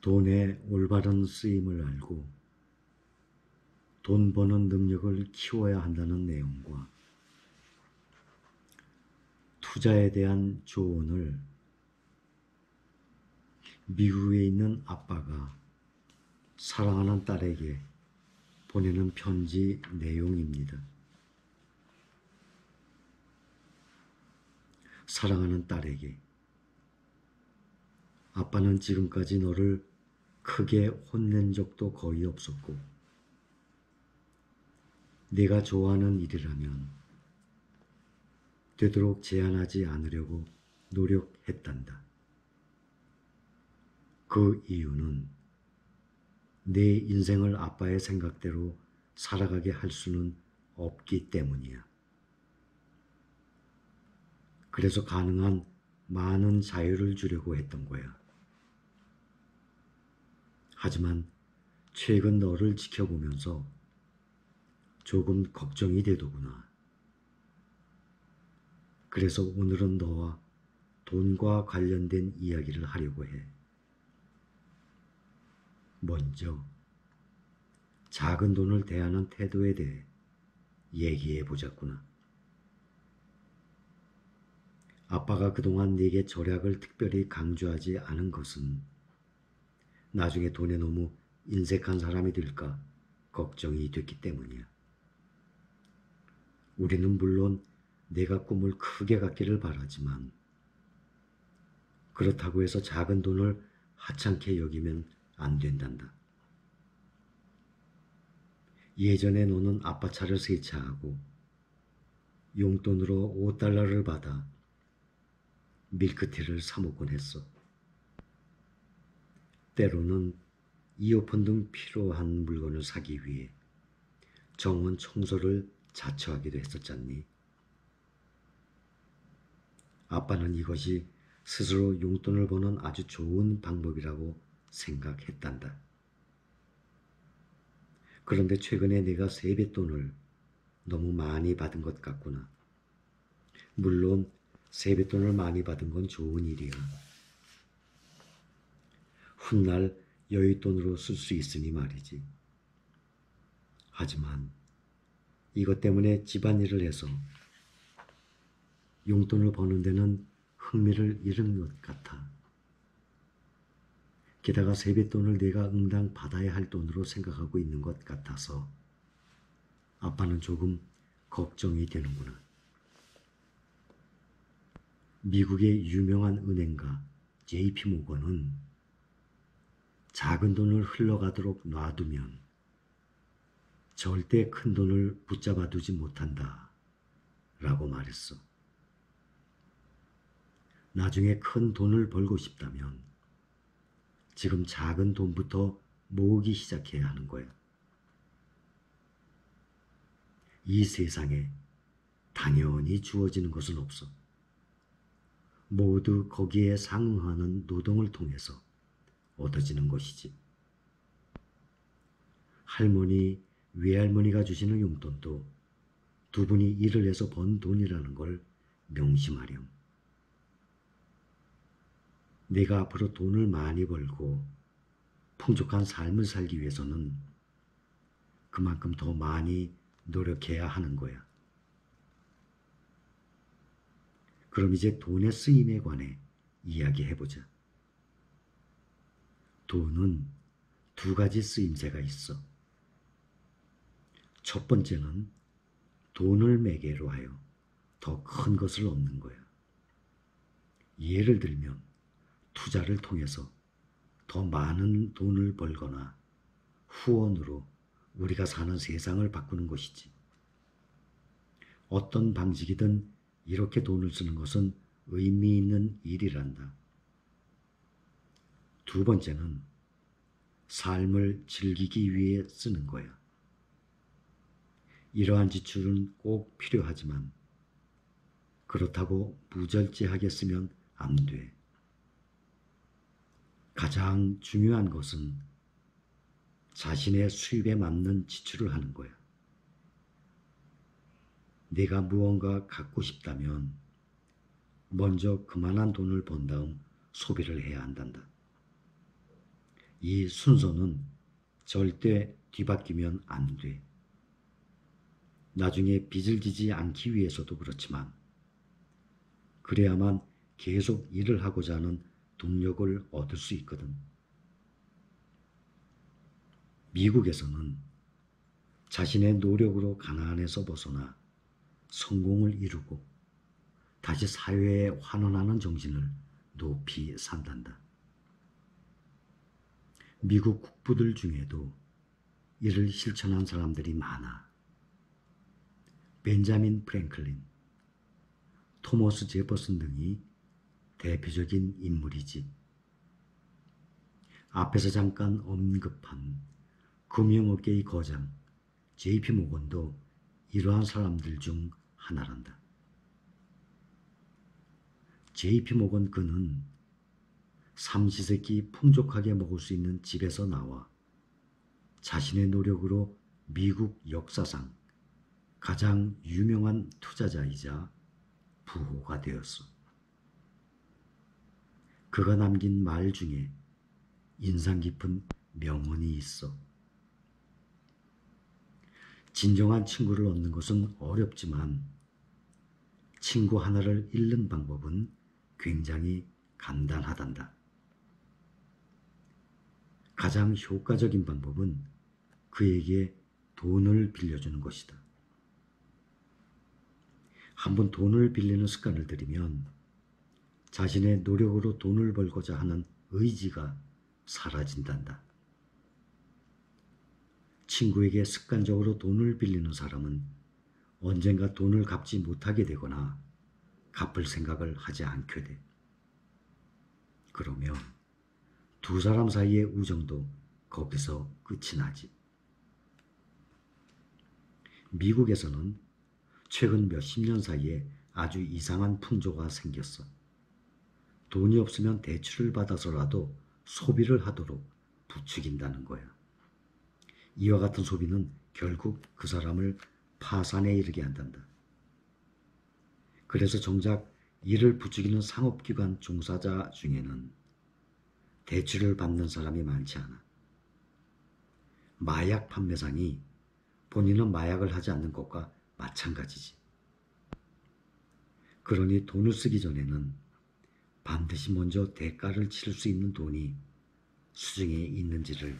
돈의 올바른 쓰임을 알고 돈 버는 능력을 키워야 한다는 내용과 투자에 대한 조언을 미국에 있는 아빠가 사랑하는 딸에게 보내는 편지 내용입니다. 사랑하는 딸에게 아빠는 지금까지 너를 크게 혼낸 적도 거의 없었고 네가 좋아하는 일이라면 되도록 제한하지 않으려고 노력했단다. 그 이유는 내 인생을 아빠의 생각대로 살아가게 할 수는 없기 때문이야. 그래서 가능한 많은 자유를 주려고 했던 거야. 하지만 최근 너를 지켜보면서 조금 걱정이 되더구나. 그래서 오늘은 너와 돈과 관련된 이야기를 하려고 해. 먼저 작은 돈을 대하는 태도에 대해 얘기해 보자꾸나. 아빠가 그동안 네게 절약을 특별히 강조하지 않은 것은 나중에 돈에 너무 인색한 사람이 될까 걱정이 됐기 때문이야. 우리는 물론 내가 꿈을 크게 갖기를 바라지만 그렇다고 해서 작은 돈을 하찮게 여기면 안 된단다. 예전에 너는 아빠 차를 세차하고 용돈으로 5달러를 받아 밀크티를 사 먹곤 했어. 때로는 이어폰 등 필요한 물건을 사기 위해 정원 청소를 자처하기도 했었잖니. 아빠는 이것이 스스로 용돈을 버는 아주 좋은 방법이라고 생각했단다. 그런데 최근에 내가 세뱃돈을 너무 많이 받은 것 같구나. 물론 세뱃돈을 많이 받은 건 좋은 일이야. 훗날 여윳돈으로 쓸 수 있으니 말이지. 하지만 이것 때문에 집안일을 해서 용돈을 버는 데는 흥미를 잃은 것 같아. 게다가 세뱃돈을 내가 응당 받아야 할 돈으로 생각하고 있는 것 같아서 아빠는 조금 걱정이 되는구나. 미국의 유명한 은행가 JP 모건은 작은 돈을 흘러가도록 놔두면 절대 큰 돈을 붙잡아 두지 못한다. 라고 말했어. 나중에 큰 돈을 벌고 싶다면 지금 작은 돈부터 모으기 시작해야 하는 거야. 이 세상에 당연히 주어지는 것은 없어. 모두 거기에 상응하는 노동을 통해서 얻어지는 것이지. 할머니, 외할머니가 주시는 용돈도 두 분이 일을 해서 번 돈이라는 걸 명심하렴. 내가 앞으로 돈을 많이 벌고 풍족한 삶을 살기 위해서는 그만큼 더 많이 노력해야 하는 거야. 그럼 이제 돈의 쓰임에 관해 이야기해보자. 돈은 두 가지 쓰임새가 있어. 첫 번째는 돈을 매개로 하여 더 큰 것을 얻는 거야. 예를 들면 투자를 통해서 더 많은 돈을 벌거나 후원으로 우리가 사는 세상을 바꾸는 것이지. 어떤 방식이든 이렇게 돈을 쓰는 것은 의미 있는 일이란다. 두 번째는 삶을 즐기기 위해 쓰는 거야. 이러한 지출은 꼭 필요하지만 그렇다고 무절제하게 쓰면 안 돼. 가장 중요한 것은 자신의 수입에 맞는 지출을 하는 거야. 내가 무언가 갖고 싶다면 먼저 그만한 돈을 번 다음 소비를 해야 한단다. 이 순서는 절대 뒤바뀌면 안 돼. 나중에 빚을 지지 않기 위해서도 그렇지만 그래야만 계속 일을 하고자 하는 동력을 얻을 수 있거든. 미국에서는 자신의 노력으로 가난에서 벗어나 성공을 이루고 다시 사회에 환원하는 정신을 높이 산단다. 미국 국부들 중에도 이를 실천한 사람들이 많아. 벤자민 프랭클린, 토머스 제퍼슨 등이 대표적인 인물이지. 앞에서 잠깐 언급한 금융업계의 거장 JP 모건도 이러한 사람들 중 하나란다. JP 모건 그는 삼시세끼 풍족하게 먹을 수 있는 집에서 나와 자신의 노력으로 미국 역사상 가장 유명한 투자자이자 부호가 되었어. 그가 남긴 말 중에 인상 깊은 명언이 있어. 진정한 친구를 얻는 것은 어렵지만 친구 하나를 잃는 방법은 굉장히 간단하단다. 가장 효과적인 방법은 그에게 돈을 빌려주는 것이다. 한번 돈을 빌리는 습관을 들이면 자신의 노력으로 돈을 벌고자 하는 의지가 사라진단다. 친구에게 습관적으로 돈을 빌리는 사람은 언젠가 돈을 갚지 못하게 되거나 갚을 생각을 하지 않게 돼. 그러면 두 사람 사이의 우정도 거기서 끝이 나지. 미국에서는 최근 몇십 년 사이에 아주 이상한 풍조가 생겼어. 돈이 없으면 대출을 받아서라도 소비를 하도록 부추긴다는 거야. 이와 같은 소비는 결국 그 사람을 파산에 이르게 한단다. 그래서 정작 이를 부추기는 상업기관 종사자 중에는 대출을 받는 사람이 많지 않아. 마약 판매상이 본인은 마약을 하지 않는 것과 마찬가지지. 그러니 돈을 쓰기 전에는 반드시 먼저 대가를 치를 수 있는 돈이 수중에 있는지를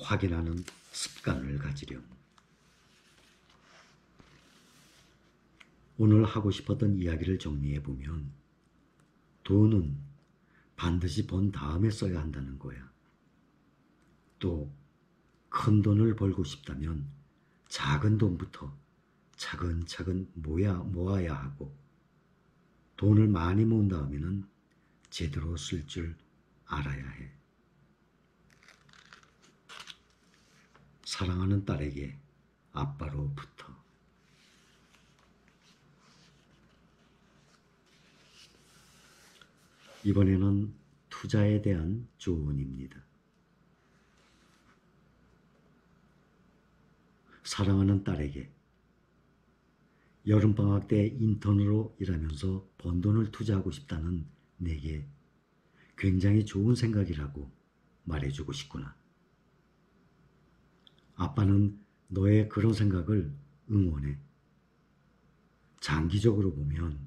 확인하는 습관을 가지렴. 오늘 하고 싶었던 이야기를 정리해 보면 돈은 반드시 번 다음에 써야 한다는 거야. 또 큰 돈을 벌고 싶다면 작은 돈부터 차근차근 모야, 모아야 하고 돈을 많이 모은 다음에는 제대로 쓸 줄 알아야 해. 사랑하는 딸에게 아빠로부터 이번에는 투자에 대한 조언입니다. 사랑하는 딸에게 여름방학 때 인턴으로 일하면서 번 돈을 투자하고 싶다는 내게 굉장히 좋은 생각이라고 말해주고 싶구나. 아빠는 너의 그런 생각을 응원해. 장기적으로 보면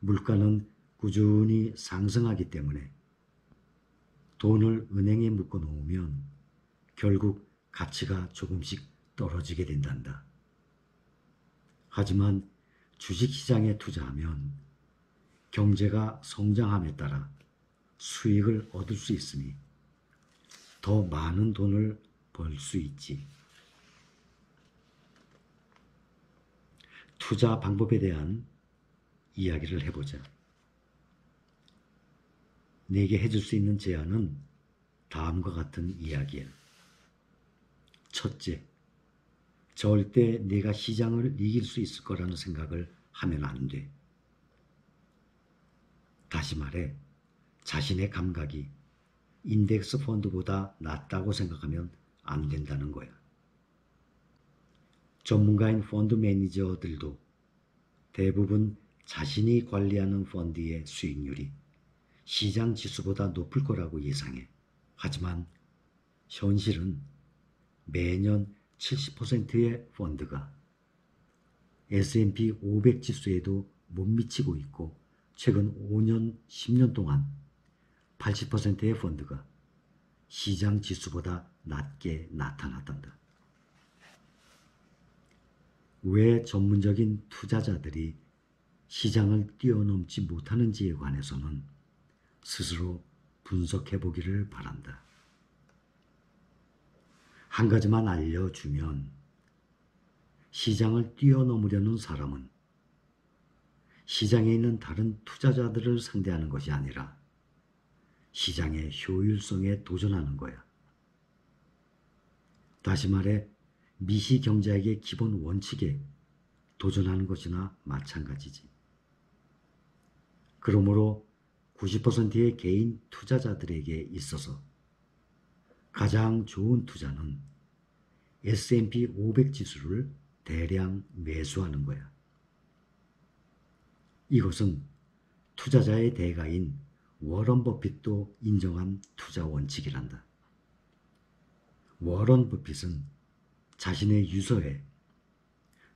물가는 꾸준히 상승하기 때문에 돈을 은행에 묶어 놓으면 결국 가치가 조금씩 떨어지게 된단다. 하지만 주식시장에 투자하면 경제가 성장함에 따라 수익을 얻을 수 있으니 더 많은 돈을 벌 수 있지. 투자 방법에 대한 이야기를 해보자. 내게 해줄 수 있는 제안은 다음과 같은 이야기야. 첫째, 절대 내가 시장을 이길 수 있을 거라는 생각을 하면 안 돼. 다시 말해, 자신의 감각이 인덱스 펀드보다 낫다고 생각하면 안 된다는 거야. 전문가인 펀드 매니저들도 대부분 자신이 관리하는 펀드의 수익률이 시장 지수보다 높을 거라고 예상해. 하지만 현실은 매년 70%의 펀드가 S&P 500 지수에도 못 미치고 있고 최근 5년, 10년 동안 80%의 펀드가 시장 지수보다 낮게 나타났단다. 왜 전문적인 투자자들이 시장을 뛰어넘지 못하는지에 관해서는 스스로 분석해 보기를 바란다. 한 가지만 알려주면 시장을 뛰어넘으려는 사람은 시장에 있는 다른 투자자들을 상대하는 것이 아니라 시장의 효율성에 도전하는 거야. 다시 말해 미시 경제학의 기본 원칙에 도전하는 것이나 마찬가지지. 그러므로 90%의 개인 투자자들에게 있어서 가장 좋은 투자는 S&P 500 지수를 대량 매수하는 거야. 이것은 투자자의 대가인 워런 버핏도 인정한 투자 원칙이란다. 워런 버핏은 자신의 유서에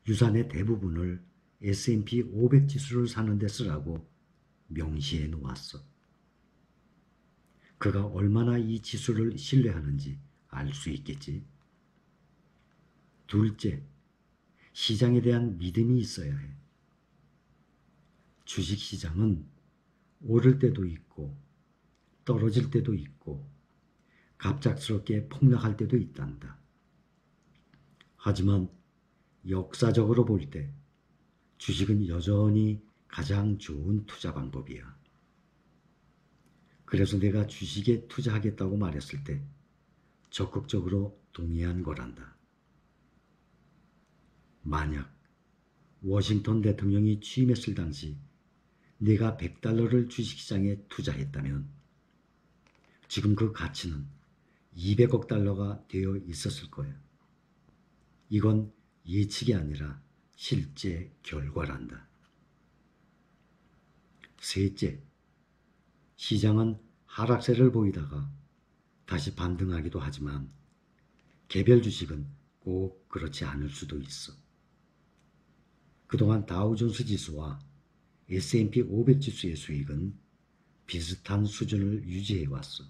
유산의 대부분을 S&P 500 지수를 사는 데 쓰라고 명시해 놓았어. 그가 얼마나 이 지수를 신뢰하는지 알 수 있겠지. 둘째, 시장에 대한 믿음이 있어야 해. 주식 시장은 오를 때도 있고 떨어질 때도 있고 갑작스럽게 폭락할 때도 있단다. 하지만 역사적으로 볼 때 주식은 여전히 가장 좋은 투자 방법이야. 그래서 내가 주식에 투자하겠다고 말했을 때 적극적으로 동의한 거란다. 만약 워싱턴 대통령이 취임했을 당시 내가 100달러를 주식시장에 투자했다면 지금 그 가치는 200억 달러가 되어 있었을 거야. 이건 예측이 아니라 실제 결과란다. 셋째, 시장은 하락세를 보이다가 다시 반등하기도 하지만 개별 주식은 꼭 그렇지 않을 수도 있어. 그동안 다우존스 지수와 S&P 500 지수의 수익은 비슷한 수준을 유지해 왔어.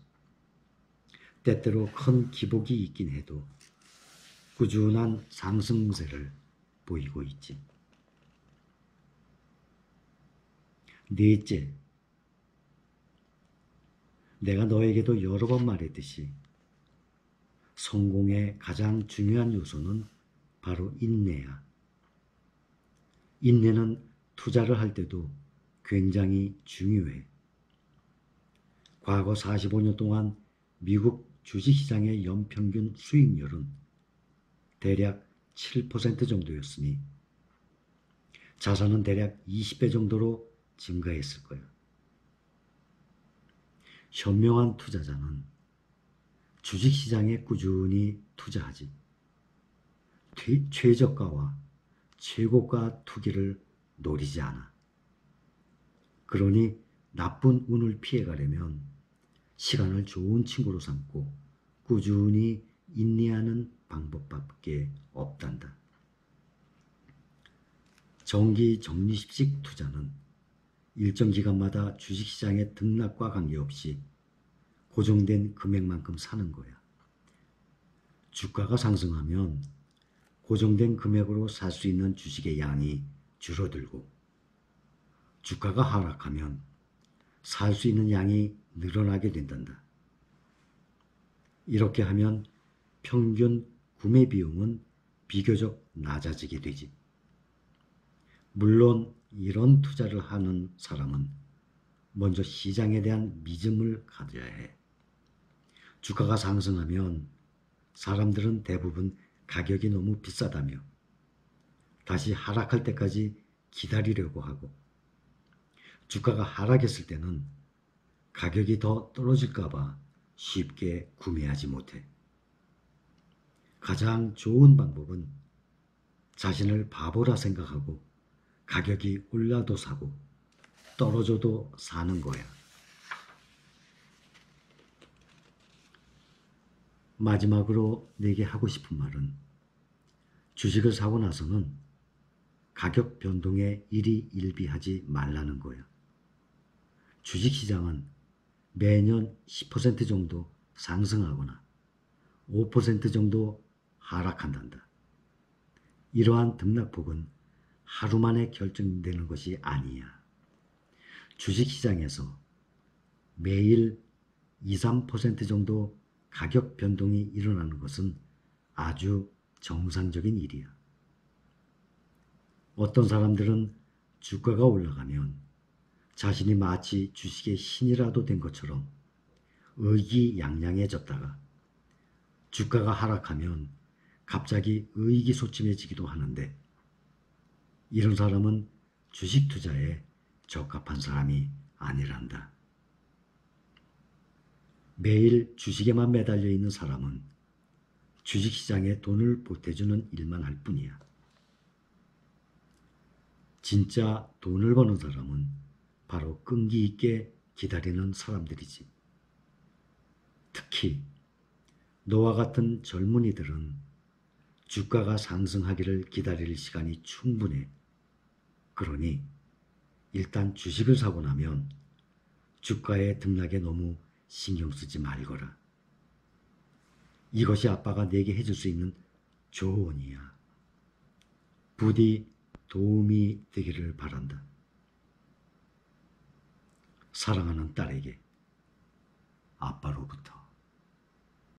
때때로 큰 기복이 있긴 해도 꾸준한 상승세를 보이고 있지. 넷째, 내가 너에게도 여러 번 말했듯이 성공의 가장 중요한 요소는 바로 인내야. 인내는 투자를 할 때도 굉장히 중요해. 과거 45년 동안 미국 주식시장의 연평균 수익률은 대략 7% 정도였으니 자산은 대략 20배 정도로 증가했을 거야. 현명한 투자자는 주식시장에 꾸준히 투자하지. 최저가와 최고가 투기를 노리지 않아. 그러니 나쁜 운을 피해가려면 시간을 좋은 친구로 삼고 꾸준히 인내하는 방법밖에 없단다. 정기 적립식 투자는 일정 기간마다 주식시장의 등락과 관계없이 고정된 금액만큼 사는 거야. 주가가 상승하면 고정된 금액으로 살 수 있는 주식의 양이 줄어들고 주가가 하락하면 살 수 있는 양이 늘어나게 된단다. 이렇게 하면 평균 구매 비용은 비교적 낮아지게 되지. 물론 이런 투자를 하는 사람은 먼저 시장에 대한 믿음을 가져야 해. 주가가 상승하면 사람들은 대부분 가격이 너무 비싸다며 다시 하락할 때까지 기다리려고 하고 주가가 하락했을 때는 가격이 더 떨어질까봐 쉽게 구매하지 못해. 가장 좋은 방법은 자신을 바보라 생각하고 가격이 올라도 사고 떨어져도 사는 거야. 마지막으로 내게 하고 싶은 말은 주식을 사고 나서는 가격 변동에 일이 일비하지 말라는 거야. 주식시장은 매년 10% 정도 상승하거나 5% 정도 하락한단다. 이러한 등락폭은 하루 만에 결정되는 것이 아니야. 주식시장에서 매일 2, 3% 정도 가격 변동이 일어나는 것은 아주 정상적인 일이야. 어떤 사람들은 주가가 올라가면 자신이 마치 주식의 신이라도 된 것처럼 의기양양해졌다가 주가가 하락하면 갑자기 의기소침해지기도 하는데 이런 사람은 주식 투자에 적합한 사람이 아니란다. 매일 주식에만 매달려 있는 사람은 주식시장에 돈을 보태주는 일만 할 뿐이야. 진짜 돈을 버는 사람은 바로 끈기 있게 기다리는 사람들이지. 특히 너와 같은 젊은이들은 주가가 상승하기를 기다릴 시간이 충분해. 그러니 일단 주식을 사고 나면 주가의 등락에 너무 신경 쓰지 말거라. 이것이 아빠가 내게 해줄 수 있는 조언이야. 부디 도움이 되기를 바란다. 사랑하는 딸에게 아빠로부터.